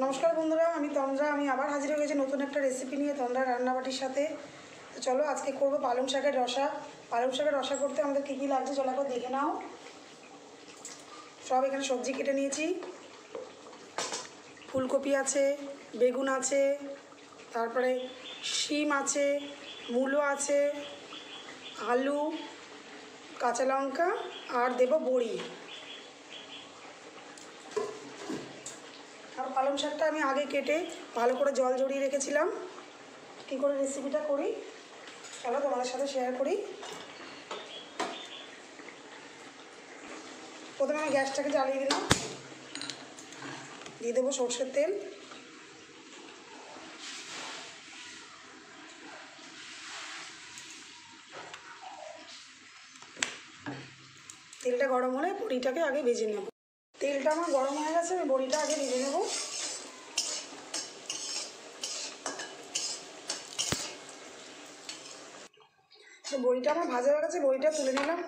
নমস্কার বন্ধুরা, আমি তন্দ্রা। আমি আবার হাজির হয়ে গেছি নতুন একটা রেসিপি নিয়ে তন্দ্রা রান্নাবাটির সাথে। তো চলো, আজকে করব পালং শাকের রসা। পালং শাকের রসা করতে আমাদের কী কী লাগছে চলো একবার দেখে নাও। সব এখানে সবজি কেটে নিয়েছি। ফুলকপি আছে, বেগুন আছে, তারপরে শিম আছে, মূলো আছে, আলু, কাঁচা লঙ্কা, আর দেবো বড়ি। পালং শাকটা আমি আগে কেটে ভালো করে জল জড়িয়ে রেখেছিলাম। কী করে রেসিপিটা করি? চলো তোমাদের সাথে শেয়ার করি। প্রথমে আমি গ্যাসটাকে জ্বালিয়ে দিলাম। দিয়ে দেবো সর্ষের তেল। তেলটা গরম হলে বড়িটাকে আগে ভেজে নেব। তেলটা আমার গরম হয়ে গেছে, আমি বড়িটা আগে ভেজে নেব। বড়িটা আমার ভাজা হয়ে গেছে, বড়িটা তুলে নিলাম।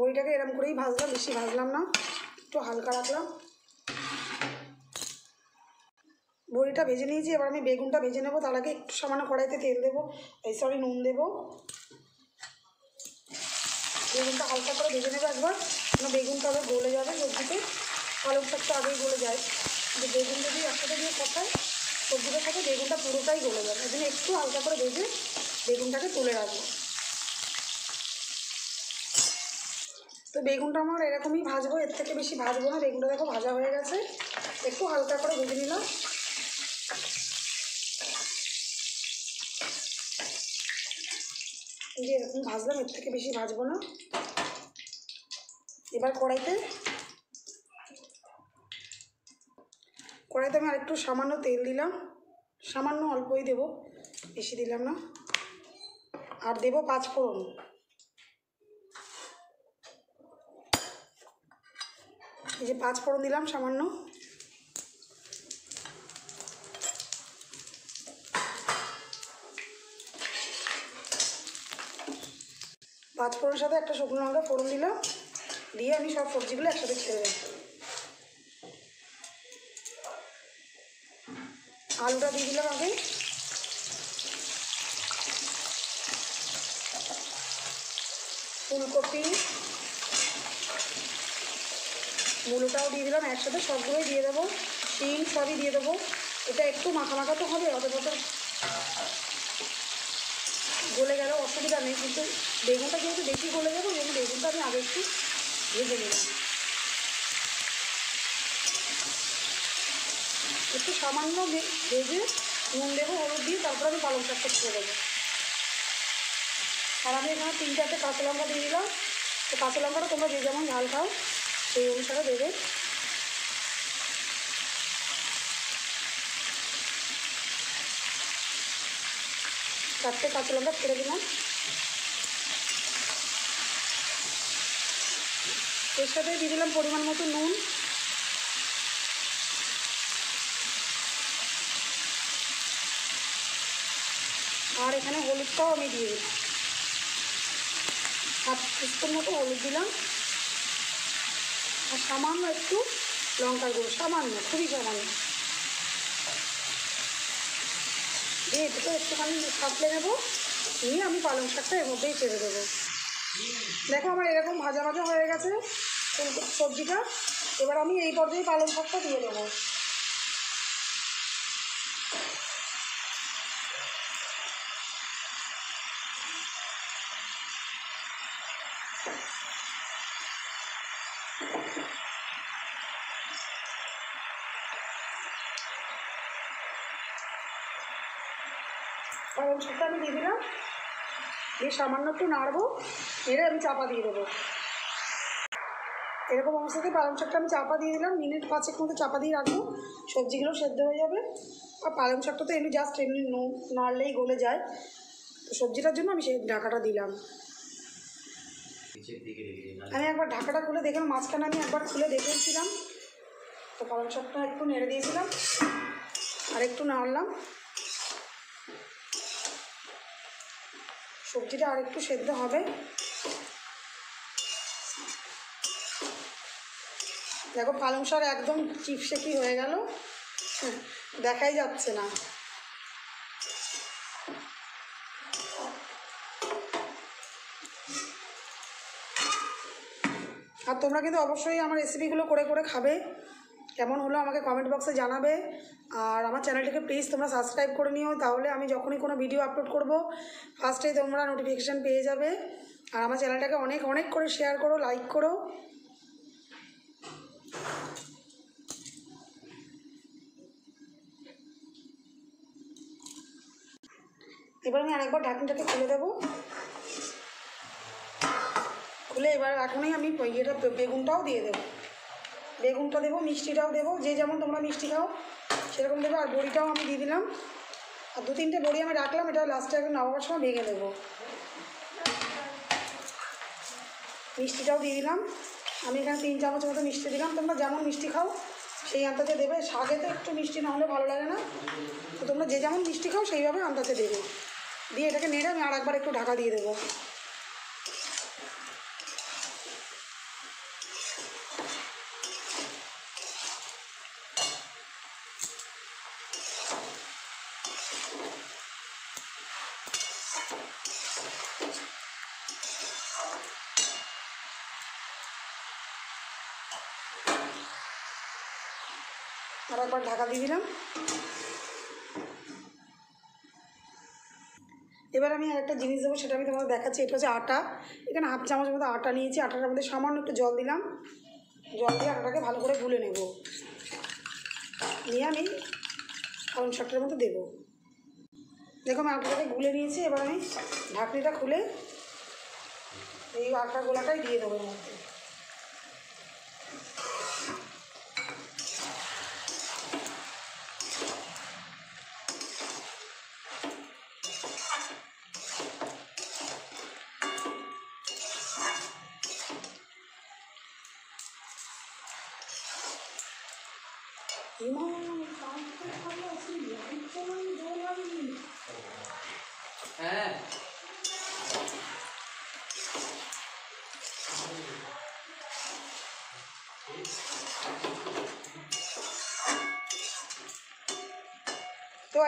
বড়িটাকে এরম করেই ভাজলাম, বেশি ভাজলাম না, একটু হালকা রাখলাম। বড়িটা ভেজে নিয়েছি, এবার আমি বেগুনটা ভেজে নেব, তার আগে একটু সামান্য কড়াইতে তেল দেবো, এই সরি নুন দেবো। বেগুনটা হালকা করে ভেজে নেব একবার, কেন বেগুনটা আবার গলে যাবে সবজিতে। পালং শাকটা আগেই গলে যায়। বেগুন যদি একসাথে দিয়ে কষায় সবজিটার থাকে, বেগুনটা পুরোটাই গলে যাবে। ওই জন্য একটু হালকা করে ভেজে বেগুনটাকে তুলে রাখব। তো বেগুনটা আমার এরকমই ভাজবো, এর থেকে বেশি ভাজবো না। বেগুনটা দেখো ভাজা হয়ে গেছে। একটু হালকা করে ভেজে নিলাম। যে এরকম ভাজলাম, এর থেকে বেশি ভাজবো না। এবার কড়াইতে কড়াইতে আমি আরেকটু সামান্য তেল দিলাম। সামান্য অল্পই দেবো, বেশি দিলাম না। আর দেবো পাঁচ ফোড়ন। এই যে পাঁচ ফোড়ন দিলাম সামান্য। পাঁচ ফোড়নের সাথে একটা শুকনো লঙ্কা ফোড়ন দিলাম। দিয়ে আমি সব সবজিগুলো একসাথে ছেড়ে দেব আলুটা দিয়ে দিলাম আগে। ফুলকপি, মূলোটাও দিয়ে দিলাম একসাথে, সবগুলোই দিয়ে দেবো। শিম সবই দিয়ে দেবো। এটা একটু মাখা মাখা তো হবে, অত অত গলে গেলেও অসুবিধা নেই, কিন্তু বেগুনটা যেহেতু বেশি গলে যাবে বেগুনটা আমি আগে একটু ভেজে নিলাম। একটু সামান্য ভেজে নুন দেবো হলুদ দিয়ে তারপর আমি পালং শাকটা ছেড়ে দেবো। আর আমি এখানে তিন চারটে কাঁচা লঙ্কা দিয়ে দিলাম। তো কাঁচা লঙ্কাটা তোমরা যে যেমন ঝাল খাও, সেই অনুসারে দেবে। চারটে কাঁচা লঙ্কা ছেড়ে দিলাম। এর সাথে দিয়ে দিলাম পরিমাণ মতো নুন। আর এখানে হলুদটাও আমি দিয়ে দিলাম। হাফ স্পুন মতো হলুদ দিলাম। আর সামান্য একটু লঙ্কার গুঁড়ো, সামান্য, খুবই সামান্য। দিয়ে এটাকে একটুখানি সাঁতলে নেব। নিয়ে আমি পালং শাকটা এর মধ্যেই ছেড়ে দেবো। দেখো আমার এরকম ভাজা ভাজা হয়ে গেছে সবজিটা। এবার আমি এই পর্যায়ে পালং শাকটা দিয়ে দেবো। পালং শাকটা আমি দিয়ে দিলাম। দিয়ে সামান্য একটু নাড়বো। এরে আমি চাপা দিয়ে দেবো। এরকম অবস্থাতে পালং শাকটা আমি চাপা দিয়ে দিলাম। মিনিট পাঁচেক মতো চাপা দিয়ে রাখব। সবজিগুলো সেদ্ধ হয়ে যাবে। আর পালং শাকটা তো এমনি জাস্ট এমনি নাড়লেই গলে যায়। তো সবজিটার জন্য আমি সেই ঢাকাটা দিলাম। আমি একবার ঢাকাটা খুলে দেখলাম। মাঝখানে আমি একবার খুলে দেখেছিলাম। তো পালং শাকটা একটু নেড়ে দিয়েছিলাম। আর একটু নাড়লাম। সবজিটা আর একটু সেদ্ধ হবে। দেখো পালং শাক একদম চিপসে কি হয়ে গেল। দেখাই যাচ্ছে না। আর তোমরা কিন্তু অবশ্যই আমার রেসিপিগুলো করে করে খাবে। কেমন হলো আমাকে কমেন্ট বক্সে জানাবে। আর আমার চ্যানেলটিকে প্লিজ তোমরা সাবস্ক্রাইব করে নিও, তাহলে আমি যখনই কোনো ভিডিও আপলোড করব ফার্স্টেই তোমরা নোটিফিকেশান পেয়ে যাবে। আর আমার চ্যানেলটাকে অনেক অনেক করে শেয়ার করো লাইক করো। এবার আমি আরেকবার ঢাকনিটাকে খুলে দেবো। খুলে এবার এখনই আমি ইয়েটা, বেগুনটাও দিয়ে দেবো। বেগুনটা দেবো, মিষ্টিটাও দেবো, যে যেমন তোমরা মিষ্টি খাও, সেরকম দেবো, আর বড়িটাও আমি দিয়ে দিলাম। আর দু তিনটে বড়ি আমি রাখলাম, এটা লাস্টে একদম নামাবার সময় ভেঙে দেবো। মিষ্টিটাও দিয়ে দিলাম। আমি এখানে তিন চামচ মতো মিষ্টি দিলাম। তোমরা যেমন মিষ্টি খাও, সেই আন্দাজে দেবে। শাকে তো একটু মিষ্টি না হলে ভালো লাগে না। তো তোমরা যে যেমন মিষ্টি খাও, সেইভাবে আন্দাজে দেবে। দিয়ে এটাকে নেড়ে আমি আর একবার একটু ঢাকা দিয়ে দেবো। আর একবার ঢাকা দিয়ে দিলাম। এবার আমি আরেকটা জিনিস দেবো, সেটা আমি তোমাদের দেখাচ্ছি। এটা হচ্ছে আটা। এখানে হাফ চামচের মতো আটা নিয়েছি। আটাটার মধ্যে সামান্য একটু জল দিলাম। জল দিয়ে আটাটাকে ভালো করে গুলে নেব। নিয়ে আমি পালং শাকটার মতো দেবো। দেখো, আমি আটাটাকে গুলে নিয়েছি। এবার আমি ঢাকনিটা খুলে এই আটা গোলাটাই দিয়ে দেবো এর মধ্যে। তো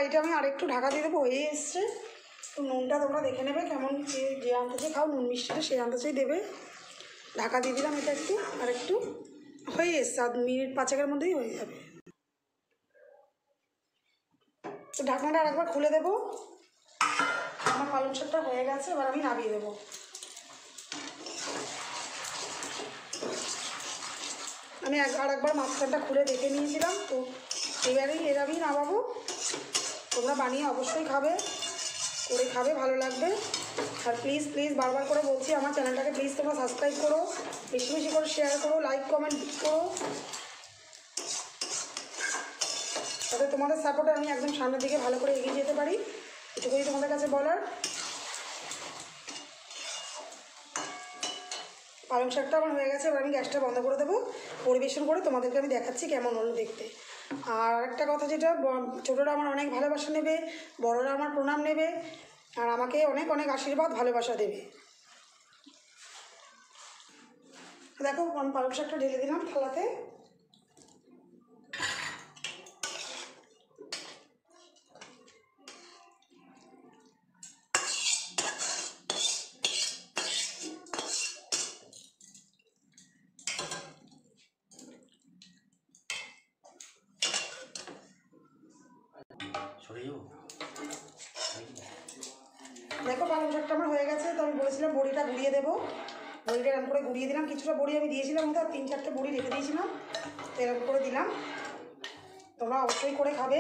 এটা আমি আরেকটু ঢাকা দিয়ে দেবো, হয়ে এসছে। তো নুনটা তোমরা দেখে নেবে কেমন যে যে আন্দাজে খাও, নুন মিষ্টিটা সেই আন্দাজেই দেবে। ঢাকা দিয়ে দিলাম এটা একটু আর একটু হয়ে এসছে আধ মিনিট পাঁচেকের মধ্যেই হয়ে যাবে। তো ঢাকনাটা আরেকবার খুলে দেবো। আমার পালং শাকটা হয়ে গেছে, এবার আমি নামিয়ে দেবো। আমি আর একবার মাঝখানটা খুলে দেখে নিয়েছিলাম, তো এবারেই এরামই নামাবো। তোমরা বানিয়ে অবশ্যই খাবে, করে খাবে, ভালো লাগবে। আর প্লিজ প্লিজ বারবার করে বলছি, আমার চ্যানেলটাকে প্লিজ তোমরা সাবস্ক্রাইব করো, বেশি বেশি করে শেয়ার করো লাইক কমেন্ট করো। তাতে তোমাদের সাপোর্টে আমি একদম সামনের দিকে ভালো করে এগিয়ে যেতে পারি। এটুকুই তোমাদের কাছে বলার। পালং শাকটা আমার হয়ে গেছে, এবার আমি গ্যাসটা বন্ধ করে দেবো। পরিবেশন করে তোমাদেরকে আমি দেখাচ্ছি কেমন হলো দেখতে। আর একটা কথা যেটা ছোটরা আমার অনেক ভালোবাসা নেবে, বড়রা আমার প্রণাম নেবে, আর আমাকে অনেক অনেক আশীর্বাদ, ভালোবাসা দেবে। দেখো, আমি পালং শাকটা ঢেলে দিলাম থালাতে সরে যাব দেখো পালং শাকটা আমার হয়ে গেছে তো আমি বলেছিলাম বড়িটা গুঁড়িয়ে দেবো। বড়িটা এরকম করে গুঁড়িয়ে দিলাম। কিছুটা বড়ি আমি দিয়েছিলাম তো তিন চারটে বড়ি রেখে দিয়েছিলাম। তো এরকম করে দিলাম। তোমরা অবশ্যই করে খাবে।